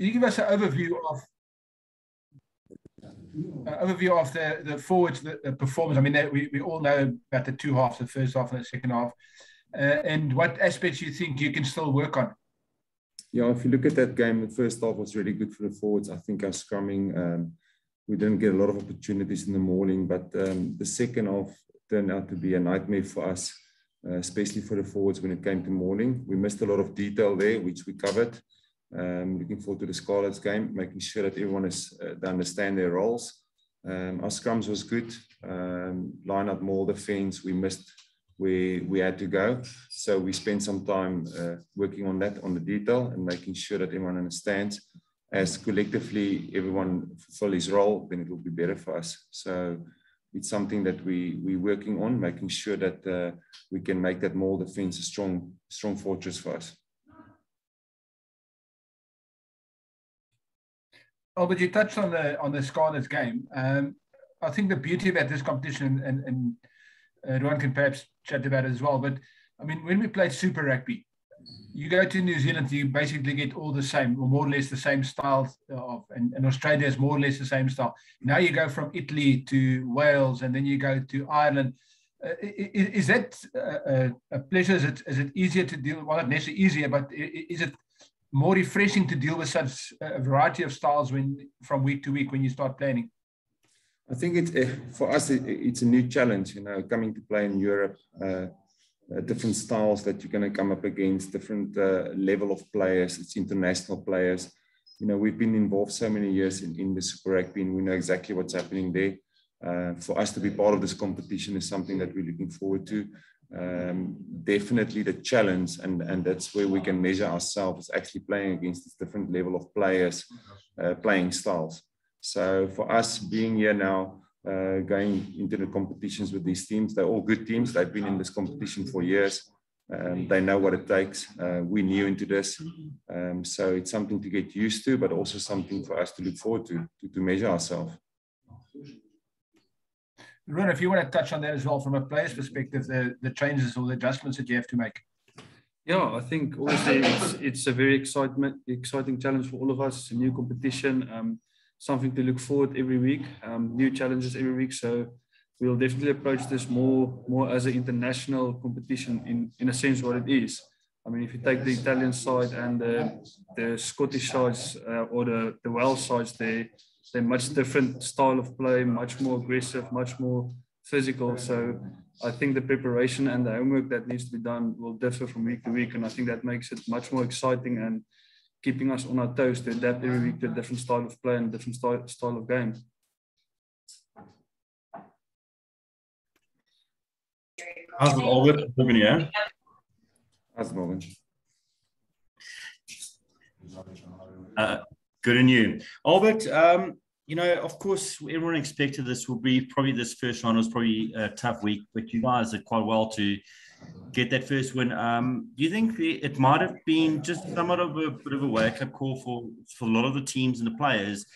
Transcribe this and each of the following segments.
You give us an overview of overview of the, the forwards, the, the performance? I mean, we, we all know about the two halves, the first half and the second half. Uh, and what aspects you think you can still work on? Yeah, if you look at that game, the first half was really good for the forwards. I think our scrumming, um, we didn't get a lot of opportunities in the morning, but um, the second half turned out to be a nightmare for us, uh, especially for the forwards when it came to morning. We missed a lot of detail there, which we covered. Um, looking forward to the Scarlets game, making sure that everyone is uh, they understand their roles. Um, our scrums was good. Um, line up maul defense. We missed where we had to go, so we spent some time uh, working on that, on the detail, and making sure that everyone understands. As collectively everyone fulfill his role, then it will be better for us. So it's something that we we're working on, making sure that uh, we can make that maul defense a strong strong fortress for us. Oh, but you touched on the on the Scarlets game. Um, I think the beauty about this competition, and, and uh, Ruan can perhaps chat about it as well. But I mean, when we played Super Rugby, you go to New Zealand, you basically get all the same, or more or less the same style of, and, and Australia is more or less the same style. Now you go from Italy to Wales, and then you go to Ireland. Uh, is, is, that a, a, pleasure? Is it, is it easier to deal? Well, not necessarily easier, but is it more refreshing to deal with such a variety of styles when from week to week when you start planning? I think it's eh, for us. it's a new challenge, you know, coming to play in Europe. Uh, uh, different styles that you're going to come up against, different uh, level of players. It's international players. You know, we've been involved so many years in, in the Super Rugby, and we know exactly what's happening there. Uh, for us to be part of this competition is something that we're looking forward to um, definitely the challenge, and, and that's where we can measure ourselves actually playing against this different level of players, uh, playing styles. So for us being here now, uh, going into the competitions with these teams, they're all good teams. They've been in this competition for years. Um, they know what it takes. Uh, we're new into this. Um, so it's something to get used to, but also something for us to look forward to, to, to measure ourselves. Ruan, if you want to touch on that as well from a player's perspective, the, the changes or the adjustments that you have to make. Yeah, I think obviously it's, it's a very excitement, exciting challenge for all of us. It's a new competition, um, something to look forward every week, um, new challenges every week. So we'll definitely approach this more, more as an international competition in, in a sense what it is. I mean, if you take the Italian side and the, the Scottish sides uh, or the, the Welsh sides, they they're much different style of play, much more aggressive, much more physical. So I think the preparation and the homework that needs to be done will differ from week to week, and I think that makes it much more exciting and keeping us on our toes to adapt every week to a different style of play and different style, style of game. How's it, Albert? Yeah. How's it, Morgan? Uh, good in you. Albert, um, you know, of course, everyone expected this will be probably this first round was probably a tough week, but you guys did quite well to get that first win. Um, do you think it might have been just somewhat of a bit of a wake up call for, for a lot of the teams and the players?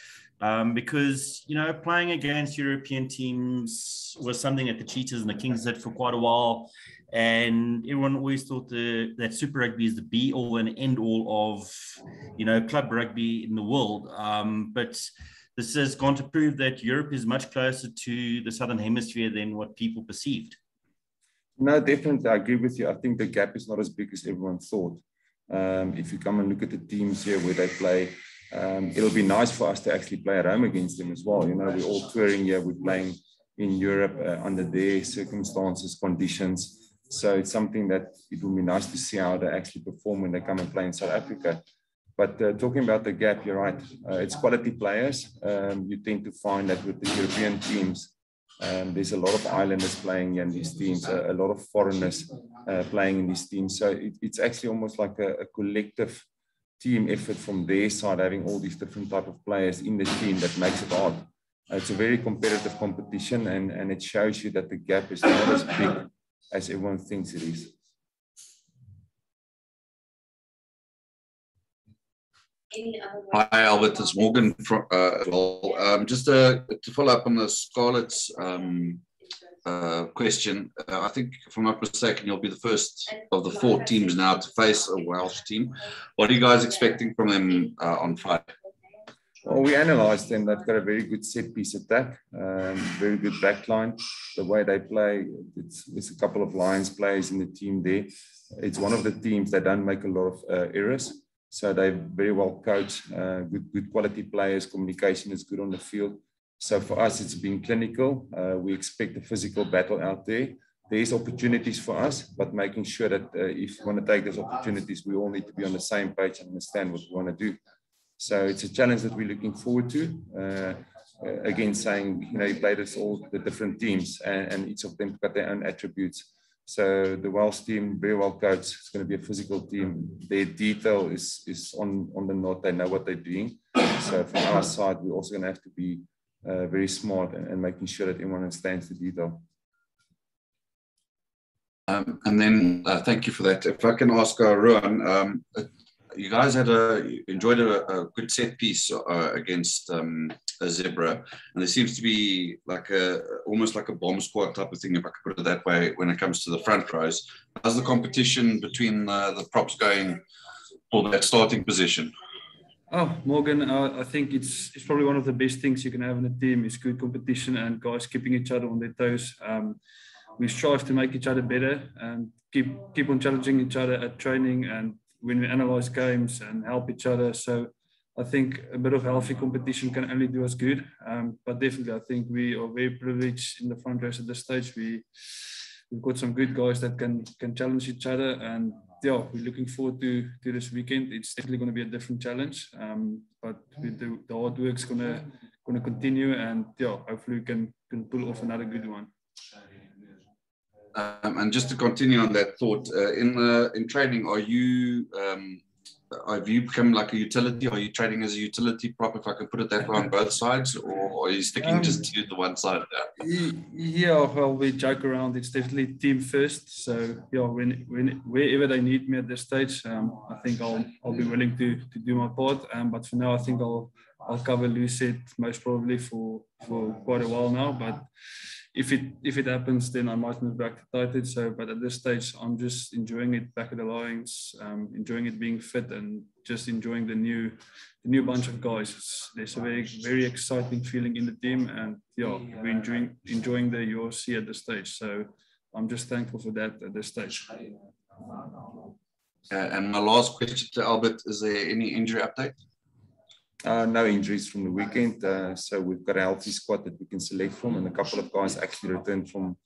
Um, because, you know, playing against European teams was something that the Cheetahs and the Kings did for quite a while and everyone always thought the, that Super Rugby is the be all and end all of, you know, club rugby in the world. Um, but this has gone to prove that Europe is much closer to the Southern Hemisphere than what people perceived. No, definitely, I agree with you. I think the gap is not as big as everyone thought. Um, if you come and look at the teams here where they play, um, it'll be nice for us to actually play at home against them as well. You know, we're all touring here, we're playing in Europe uh, under their circumstances, conditions. So it's something that it will be nice to see how they actually perform when they come and play in South Africa. But uh, talking about the gap, you're right. Uh, it's quality players. Um, you tend to find that with the European teams, um, there's a lot of islanders playing in these teams, a, a lot of foreigners uh, playing in these teams. So it, it's actually almost like a, a, collective team effort from their side, having all these different type of players in the team that makes it hard. it's a very competitive competition, and, and it shows you that the gap is not as big as everyone thinks it is. Hi, Albert. It's Morgan from, uh, well. Um, just to, to follow up on the Scarlets um, uh, question. Uh, I think, if I'm not mistaken, you'll be the first of the four teams now to face a Welsh team. What are you guys expecting from them uh, on Friday? Well, we analysed them. They've got a very good set piece attack, um, very good backline. The way they play, it's, there's a couple of Lions players in the team there. It's one of the teams that don't make a lot of uh, errors. So they're very well coached, uh, good, good quality players. Communication is good on the field. So for us, it's been clinical. Uh, we expect a physical battle out there. There's opportunities for us, but making sure that uh, if we want to take those opportunities, we all need to be on the same page and understand what we want to do. So it's a challenge that we're looking forward to. Uh, uh again, saying, you know, you played us all the different teams and, and each of them got their own attributes. So the Welsh team, very well coached. It's going to be a physical team. Their detail is, is on, on the knot. They know what they're doing. So from our side, we're also going to have to be uh, very smart and, and, making sure that everyone understands the detail. Um, and then uh, thank you for that. If I can ask uh, Ruan, um, you guys had a enjoyed a, a good set piece uh, against um, a Zebre, and there seems to be like a almost like a bomb squad type of thing, if I could put it that way, when it comes to the front rows. How's the competition between uh, the props going for that starting position? Oh, Morgan, uh, I think it's it's probably one of the best things you can have in a team is good competition and guys keeping each other on their toes. Um, we strive to make each other better and keep keep on challenging each other at training and when we analyze games and help each other. So I think a bit of healthy competition can only do us good. Um, but definitely, I think we are very privileged in the front rows at this stage. We we've got some good guys that can can challenge each other and yeah, we're looking forward to, to this weekend. It's definitely going to be a different challenge, um, but the, the hard work's going to going to continue, and yeah, hopefully we can can pull off another good one. Um, and just to continue on that thought, uh, in in training, are you um, have you become like a utility? Are you trading as a utility prop, if I can put it that way, on both sides, or are you sticking um, just to the one side of that? Yeah, well, we joke around. It's definitely team first. So yeah, when, when wherever they need me at this stage, um, I think I'll I'll be willing to to do my part. Um, but for now, I think I'll I'll cover loosehead most probably for for quite a while now. But if it if it happens, then I might move back to tighthead. So, but at this stage, I'm just enjoying it back at the Lions, um, enjoying it being fit, and just enjoying the new the new bunch of guys. It's, there's a very very exciting feeling in the team, and yeah, we're enjoying enjoying the URC at this stage. So, I'm just thankful for that at this stage. Uh, and my last question to Albert: Is there any injury update? Uh, no injuries from the weekend, uh, so we've got a healthy squad that we can select from, and a couple of guys actually returned from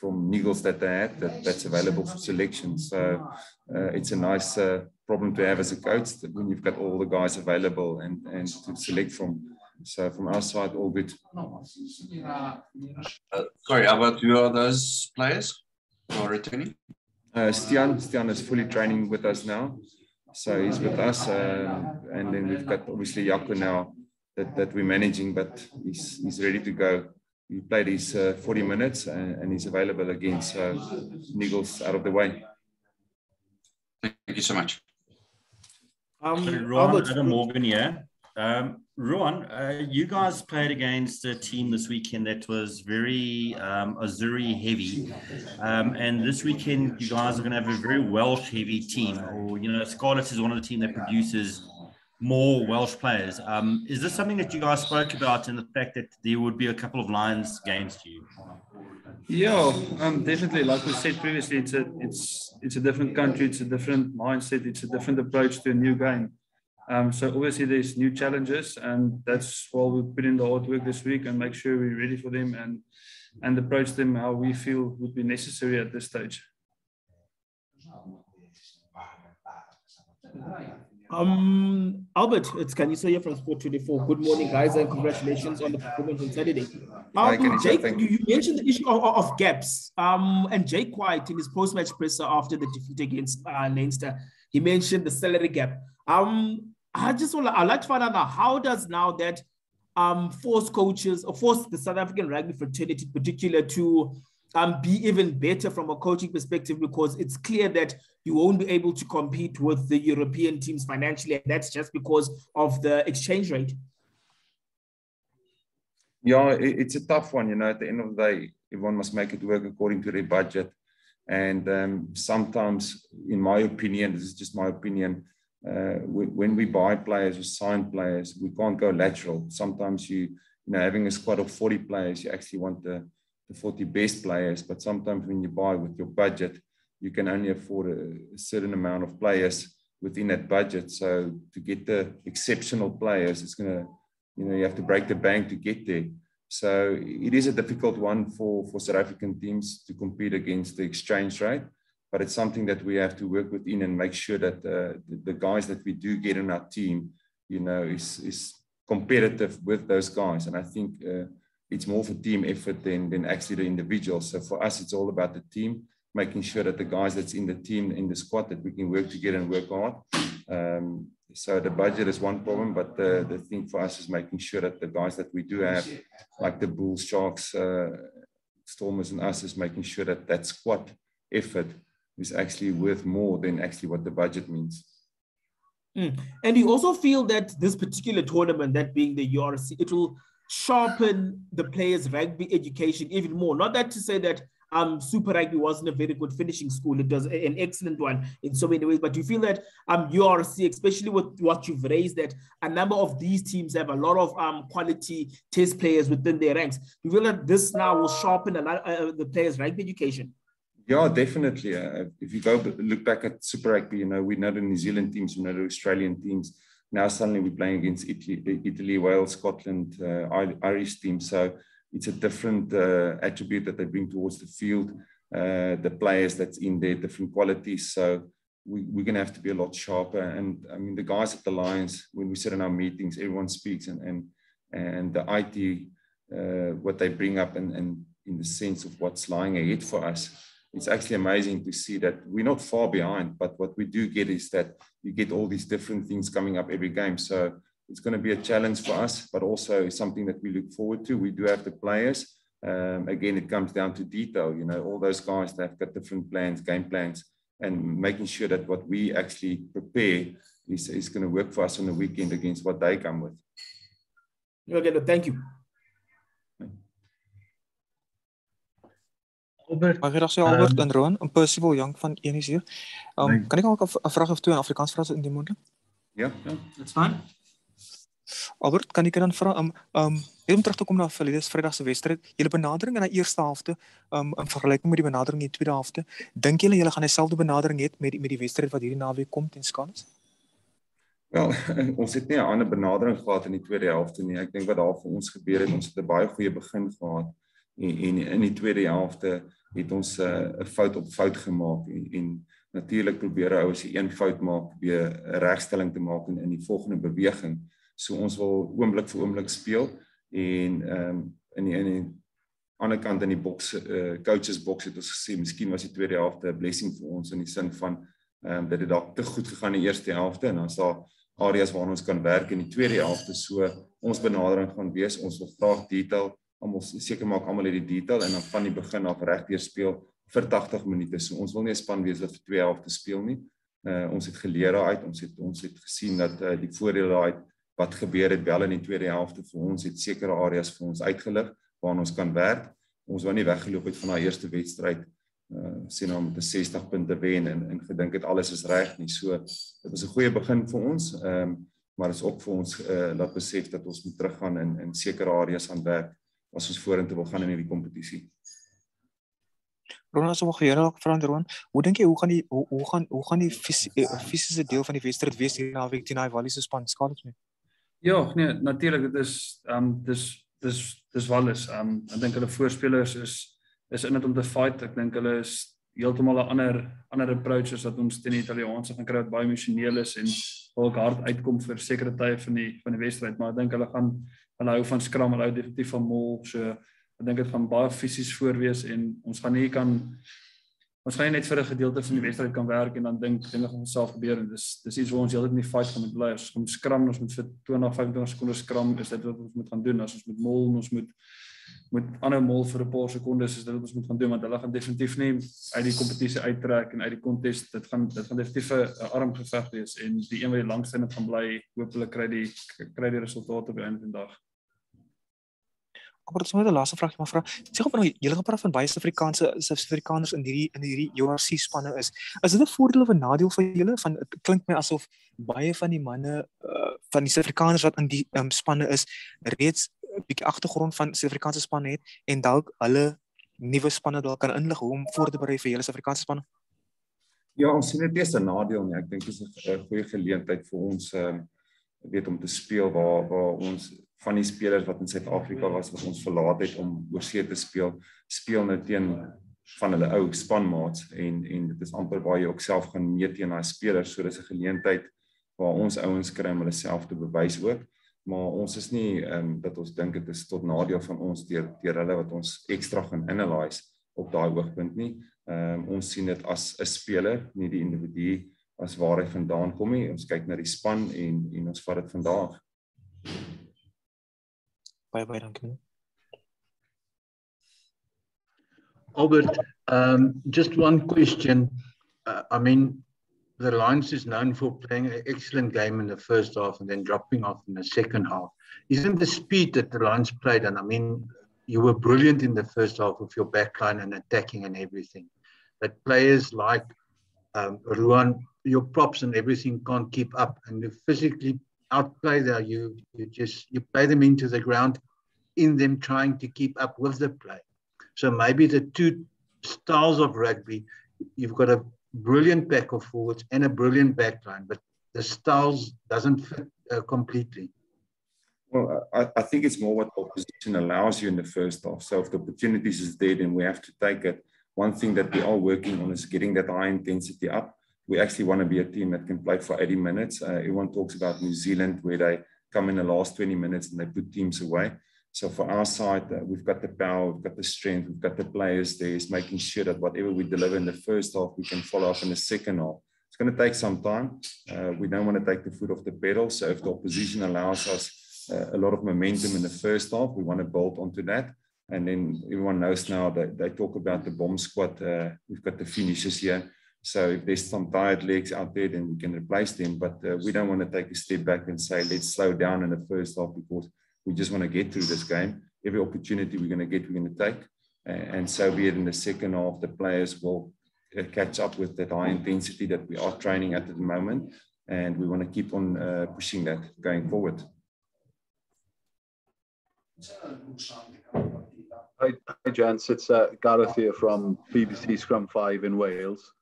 from niggles that they had that, that's available for selection. So uh, it's a nice uh, problem to have as a coach that when you've got all the guys available and, and to select from. So from our side, all good. Uh, sorry, Albert, who are those players who are returning? Uh, Stian, Stian is fully training with us now. So he's with us, uh, and then we've got obviously Jaco now that, that we're managing, but he's he's ready to go. He played his uh, 40 minutes and, and, he's available again. So Niggles out of the way. Thank you so much. Um, Ruan, Adam Morgan, yeah. Um, Ruan, uh, you guys played against a team this weekend that was very um, Azzurri heavy. Um, and this weekend, you guys are going to have a very Welsh heavy team. Or, you know, Scarlets is one of the team that produces more Welsh players. Um, is this something that you guys spoke about in the fact that there would be a couple of Lions against you? Yeah, um, definitely. Like we said previously, it's a it's it's a different country, it's a different mindset, it's a different approach to a new game. Um, so obviously there's new challenges, and that's why we put in the hard work this week and make sure we're ready for them and and approach them how we feel would be necessary at this stage. Um, Albert, it's Khanyiso here from Sport 24. Good morning, guys, and congratulations on the performance on Saturday. Um, Jake, you, you, mentioned the issue of, of, gaps. Um, and Jake White in his post-match presser after the defeat against uh, Leinster, he mentioned the salary gap. Um, I just want I'd like to find out now how does now that um, force coaches or force the South African rugby fraternity in particular to um, be even better from a coaching perspective because it's clear that you won't be able to compete with the European teams financially, and that's just because of the exchange rate. Yeah, it's a tough one. You know, at the end of the day, everyone must make it work according to their budget. And um, sometimes, in my opinion, this is just my opinion, uh, when we buy players or sign players, we can't go lateral. Sometimes you, you know, having a squad of 40 players, you actually want the, the 40 best players. But sometimes when you buy with your budget, you can only afford a, a certain amount of players within that budget. So to get the exceptional players, it's going to, you know, you have to break the bank to get there. So it is a difficult one for, for South African teams to compete against the exchange rate, but it's something that we have to work within and make sure that uh, the, the, guys that we do get in our team, you know, is, is competitive with those guys. And I think uh, it's more of a team effort than, than actually the individuals. So for us, it's all about the team, making sure that the guys that's in the team, in the squad, that we can work together and work hard. Um, so the budget is one problem, but the, the thing for us is making sure that the guys that we do have, like the Bulls, Sharks, uh, Stormers, and us, is making sure that that squad effort is actually worth more than actually what the budget means. Mm. And you also feel that this particular tournament, that being the URC, it will sharpen the players' rugby education even more. Not that to say that um, Super Rugby wasn't a very good finishing school. It was an excellent one in so many ways. But you feel that um, URC, especially with what you've raised, that a number of these teams have a lot of um, quality test players within their ranks? You feel that this now will sharpen a lot, uh, the players' rugby education? Yeah, definitely. Uh, if you go look back at Super Rugby, you know, we know the New Zealand teams, we know the Australian teams. Now suddenly we're playing against Italy, Italy Wales, Scotland, uh, Irish teams. So it's a different uh, attribute that they bring towards the field. Uh, the players that's in there, different qualities. So we, we're going to have to be a lot sharper. And I mean, the guys at the Lions, when we sit in our meetings, everyone speaks, and and and the IT, uh, what they bring up, and, and in the sense of what's lying ahead for us. It's actually amazing to see that we're not far behind, but what we do get is that you get all these different things coming up every game. So it's going to be a challenge for us, but also something that we look forward to. We do have the players. Um, again, it comes down to detail. You know, all those guys that have got different plans, game plans, and making sure that what we actually prepare is, is going to work for us on the weekend against what they come with. Okay, thank you. Albert. Goeiedag sê Albert um, en Roan, en Percival Young van Enis hier. Um, kan ek ook 'n vraag of twee in Afrikaans vra in die moontlik? Ja, ja, that's fine. Albert, kan ek dan vra um um om terug te kom na verlede Vrydag se wedstryd, julle benadering in die eerste helfte um in vergelyking met die benadering in die tweede helfte, dink julle julle gaan dieselfde benadering hê met die, met die wedstryd wat hierdie naweek kom teen Skanis? Wel, ons het nie 'n ander benadering gehad in die tweede helfte nie. Ek dink wat daar vir ons gebeur het, ons het 'n baie goeie begin gehad en, en in die tweede helfte het ons uh, 'n uh, fout op fout gemaak en, en natuurlik probeer ou as jy een fout maak, weer 'n regstelling te maak in in die volgende beweging. So ons wil oomblik vir oomblik speel en ehm um, in die in die ander kant in die boks eh uh, coaches boks het ons gesê miskien was die tweede helfte 'n blessing vir ons in die sin van ehm um, dit dalk te goed gegaan in die eerste helfte en dan is daar areas waar ons kan werk in die tweede helfte so ons benadering gaan wees ons wil graag detail almal seker maak almal het die detail en dan van die begin af regdeur speel vir 80 minute so ons wil nie 'n span wees wat vir twee helfte speel nie uh, ons het geleer daaruit ons het ons het gesien dat uh, die voordele daaruit wat gebeur het wel in die tweede helfte vir ons het sekere areas vir ons uitgelig waar ons kan werk. Ons wou nie weggeloop het van daai eerste wedstryd uh sien nou met 'n 60 punte wen en en gedink het alles is reg nie. So dit was 'n goeie begin vir ons. Ehm um, maar dit is ook vir ons uh laat besef dat ons moet teruggaan in in sekere areas aan werk as ons vorentoe wil gaan in hierdie kompetisie. Ronald as ons hier ook verander Ron, hoe dink jy hoe gaan die hoe, hoe gaan hoe gaan die fisiese deel van die wedstryd wees hier na week 10 hy Wallis se span skaal dit mee? Ja, nee, natuurlik dit is ehm um, dis dis dis Wallis. Ehm um, ek dink hulle voorspelers is is in dit om te fight. Ek dink hulle is heeltemal 'n ander ander approach as wat ons teen die Italiaanse gaan kry wat baie emosioneel is en ook hard uitkom vir sekere tye van die van die wedstryd, maar ek dink hulle gaan hulle hou van skram, hulle hou definitief van mol. So ek dink dit gaan baie fisies voorwees en ons gaan nie kan ons gaan net vir 'n gedeelte van die wedstryd kan werk en dan dink dinge gaan self gebeur en dis dis iets waar ons heeltyd in die fight gaan met bly. Ons moet skram, ons moet vir 20 25 sekondes skram, is dit wat ons moet gaan doen. As ons moet mol, ons moet moet aanhou mol vir 'n paar sekondes, is dit ons moet gaan doen want hulle gaan definitief nie uit die kompetisie uittrek en uit die kontes dit gaan dit gaan definitief 'n arm geveg wees en die een wat die langste in gaan bly, hopelik kry die kry die resultate die einde van die dag. Dit is net 'n laaste vraag maar vra. Sê gou van nou julle gepraat van baie Suid-Afrikaanse Suid-Afrikaners in hierdie in hierdie URC spanne is. Is dit 'n voordeel of 'n nadeel vir julle? Van dit klink my asof baie van die manne uh, van die Suid-Afrikaners wat in die um, spanne is reeds bietjie agtergrond van Suid-Afrikaanse spanne het en dalk hulle nuwe spanne dalk kan inlig hoe om voor te berei vir julle Suid-Afrikaanse spanne. Ja, ons sien dit is 'n nadeel nie. Ek dink dit is 'n goeie geleentheid vir ons ehm um, weet om te speel waar waar ons van die spelers wat in Suid-Afrika was wat ons verlaat het om oorsee te speel, speel nou teen van hulle ou spanmaats en en dit is amper waar jy ook self gaan meet teen daai spelers. So dis 'n geleentheid waar ons ouens kry om hulle self te bewys ook. Maar ons is nie ehm um, dat ons dink dit is tot nadeel van ons deur deur hulle wat ons ekstra gaan analyse op daai hoogtepunt nie. Ehm um, ons sien dit as 'n speler, nie die individu as waar hy vandaan kom nie. Ons kyk na die span en en ons vat dit van daar af. Baie baie dankie. Albert, um, just one question. Uh, I mean, the Lions is known for playing an excellent game in the first half and then dropping off in the second half. Isn't the speed that the Lions played, and I mean, you were brilliant in the first half with your backline and attacking and everything, but players like um, Ruan, your props and everything can't keep up, and you physically outplay there. You you just you play them into the ground, in them trying to keep up with the play. So maybe the two styles of rugby, you've got a brilliant back of forwards and a brilliant backline, but the styles doesn't fit uh, completely. Well, I, I, think it's more what opposition allows you in the first half. So if the opportunities is there, then we have to take it. One thing that we are working on is getting that high intensity up. We actually want to be a team that can play for 80 minutes. Uh, everyone talks about New Zealand, where they come in the last 20 minutes and they put teams away. So for our side, uh, we've got the power, we've got the strength, we've got the players there. Is making sure that whatever we deliver in the first half, we can follow up in the second half. It's going to take some time. Uh, we don't want to take the foot off the pedal. So if the opposition allows us uh, a lot of momentum in the first half, we want to build onto that. And then everyone knows now that they talk about the bomb squad. Uh, we've got the finishers here. So if there's some tired legs out there, then we can replace them. But uh, we don't want to take a step back and say, let's slow down in the first half because we just want to get through this game. Every opportunity we're going to get, we're going to take. And so be it in the second half, the players will uh, catch up with that high intensity that we are training at the moment. And we want to keep on uh, pushing that going forward. Hi, hi gents. It's uh, Gareth here from BBC Scrum V in Wales.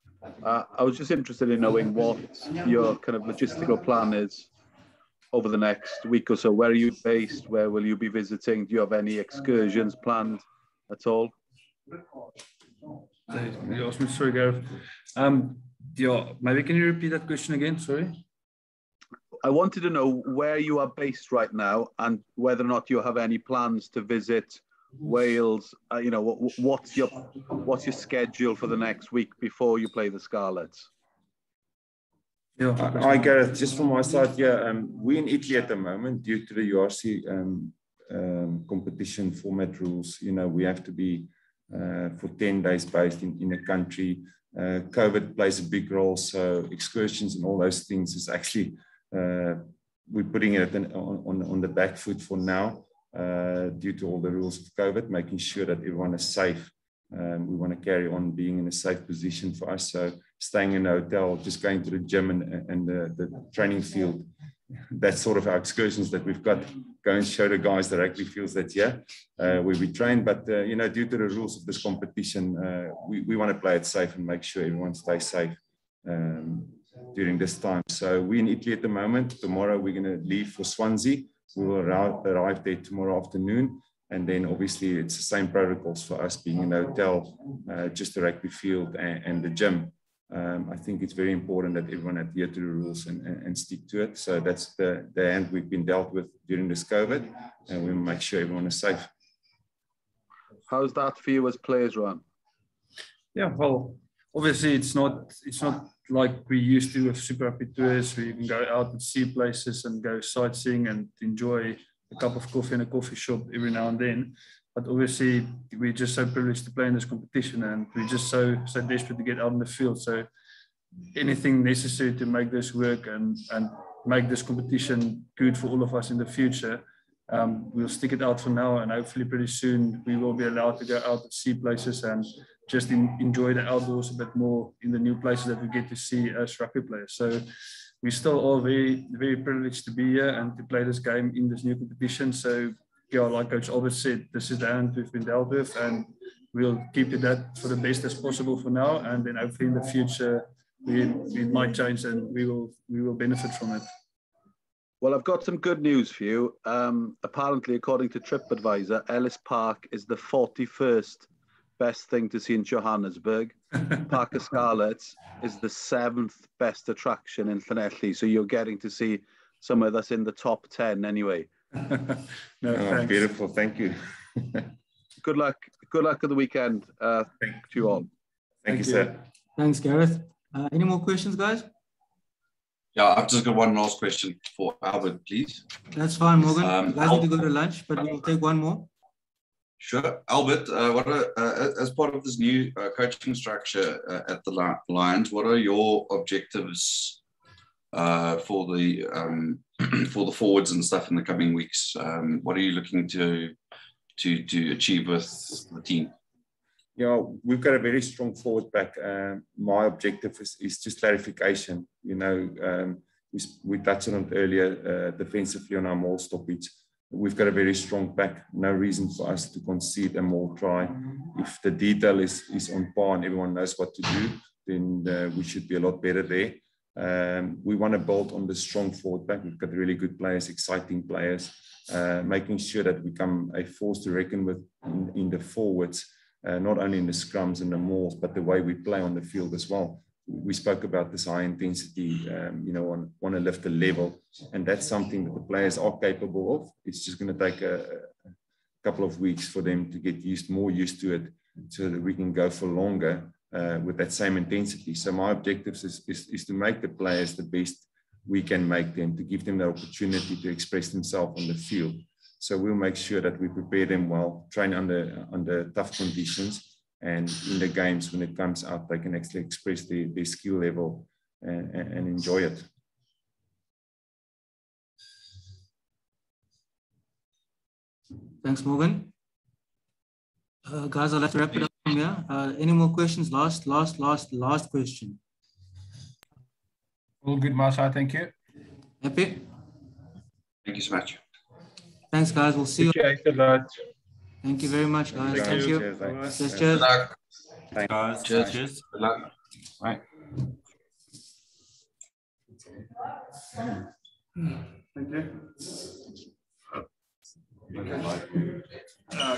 Uh, I was just interested in knowing what your kind of logistical plan is over the next week or so? Where are you based? Where will you be visiting? Do you have any excursions planned at all? You asked me, sorry, Gareth. Um, yeah, maybe can you repeat that question again? Sorry. I wanted to know where you are based right now and whether or not you have any plans to visit Wales. Uh, you know, what, what's your what's your schedule for the next week before you play the Scarlets? Yeah. Hi, Gareth. Just from my side, yeah, um, we're in Italy at the moment due to the URC um, um, competition format rules. You know, we have to be uh, for 10 days based in, in a country. Uh, COVID plays a big role, so excursions and all those things is actually, uh, we're putting it on, on, on the back foot for now uh, due to all the rules of COVID, making sure that everyone is safe. Um, we want to carry on being in a safe position for us. So staying in a hotel, just going to the gym and, and the, the training field. That's sort of our excursions that we've got. Go and show the guys the rugby fields that yeah, uh, where we train. But uh, you know, due to the rules of this competition, uh, we, we want to play it safe and make sure everyone stays safe um, during this time. So we're in Italy at the moment. Tomorrow we're going to leave for Swansea. We will arrive, arrive there tomorrow afternoon. And then obviously it's the same protocols for us being in a hotel, uh, just the rugby field and, and the gym um, I think it's very important that everyone adhere to the rules and, and, and, stick to it. So that's the, the hand we've been dealt with during this COVID, and we make sure everyone is safe. How's that for you as players, Ruan? Yeah, well, obviously it's not it's not like we used to with super happy tours where you can go out and see places and go sightseeing and enjoy a cup of coffee in a coffee shop every now and then but obviously we're just so privileged to play in this competition and we're just so so desperate to get out in the field so anything necessary to make this work and and make this competition good for all of us in the future um, we'll stick it out for now, and hopefully pretty soon we will be allowed to go out and see places and just in, enjoy the outdoors a bit more in the new places that we get to see as rugby players. So we still all very very privileged to be here and to play this game in this new competition. So yeah, like Coach Albert said, this is the hand we've been dealt with, and we'll keep it that for the best as possible for now, and then hopefully in the future we, it might change and we will we will benefit from it. Well, I've got some good news for you. Um, apparently, according to TripAdvisor, Ellis Park is the 41st best thing to see in Johannesburg. Parc y Scarlets is the seventh best attraction in Llanelli. So you're getting to see somewhere that's in the top 10 anyway. no, oh, beautiful. Thank you. good luck. Good luck at the weekend uh, Thank to you all. Thank, Thank you, you, sir. Thanks, Gareth. Uh, any more questions, guys? Yeah, I've just got one last question for Albert, please. That's fine, Morgan. Um, guys need to go to lunch, but we'll take one more. Sure. Albert, uh, what are, uh, as part of this new uh, coaching structure uh, at the Lions, what are your objectives uh, for the um, for the forwards and stuff in the coming weeks? Um, what are you looking to to to achieve with the team? Yeah, we've got a very strong forward back. Uh, my objective is, is just clarification. You know, um, we, we touched on it earlier defensively on our maul stoppage we've got a very strong pack. No reason for us to concede a maul try. If the detail is, is on par and everyone knows what to do, then uh, we should be a lot better there. Um, we want to build on the strong forward pack. We've got really good players, exciting players, uh, making sure that we become a force to reckon with in, in the forwards, uh, not only in the scrums and the mauls, but the way we play on the field as well we spoke about this high intensity, um, you know, want, want to lift the level. And that's something that the players are capable of. It's just going to take a, a, couple of weeks for them to get used, more used to it, so that we can go for longer uh, with that same intensity. So my objective is, is, is to make the players the best we can make them, to give them the opportunity to express themselves on the field. So we'll make sure that we prepare them well, train under, under tough conditions, and in the games when it comes out they can actually express their, their skill level and, and enjoy it. Thanks morgan. Uh, guys i'll have to wrap it up from here. Uh, any more questions? Last last last last question. All good Masha. thank you. Happy? Thank you so much. Thanks guys. We'll see you Thank you very much, guys. Thank, Thank you. Cheers. Cheers. Cheers. Good luck. Thanks, guys. Cheers. Cheers. Good luck. Right. Thank you. Okay. Uh,